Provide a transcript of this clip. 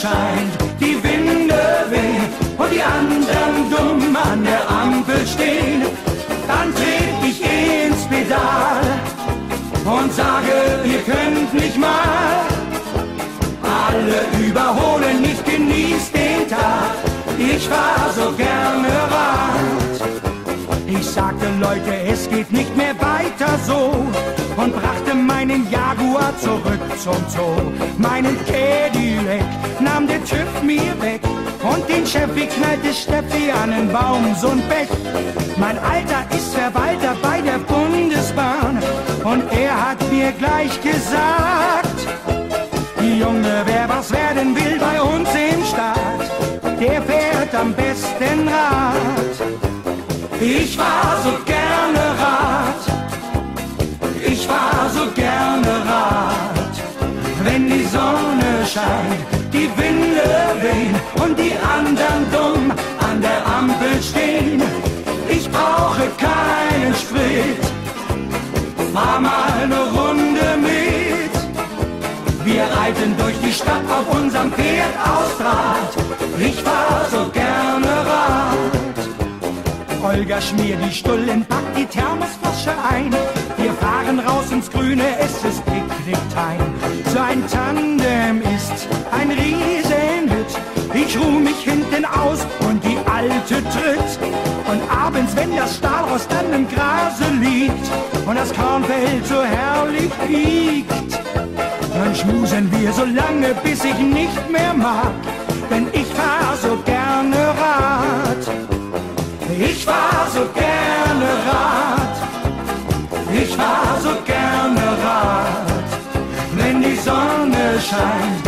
scheint die Winde weht und die anderen dumm an der Ampel stehen, dann trete ich ins Pedal und sage, ihr könnt nicht mal. Alle überholen, ich genieß den Tag, ich war so gerne Rad. Ich sagte, Leute, es geht nicht mehr weiter so und brachte meinen Jaguar zurück zum Zoo. Meinen Cadillac nahm der TÜV mir weg und den Chevy knallte Steffi an den Baum, so'n Pech. Mein Alter ist Verwalter bei der Bundesbahn und er hat mir gleich gesagt, Junge, wer was werden will bei uns im Staat, der fährt am besten Rad. Ich fahr so gerne Sonne scheint, die Winde wehen und die anderen dumm an der Ampel stehen. Ich brauche keinen Sprit, fahr mal eine Runde mit. Wir reiten durch die Stadt auf unserem Pferd aus Draht. Ich fahr so gerne Rad. Olga schmiert die Stullen, packt die Thermosflasche ein. Wir fahren raus ins Grüne, es ist Picknick-Time. So ein Tandem ist ein Riesenhüt. Ich ruh mich hinten aus und die Alte tritt. Und abends, wenn das Stahlrost dann im Grase liegt und das Kornfeld so herrlich piekt, dann schmusen wir so lange, bis ich nicht mehr mag, Ich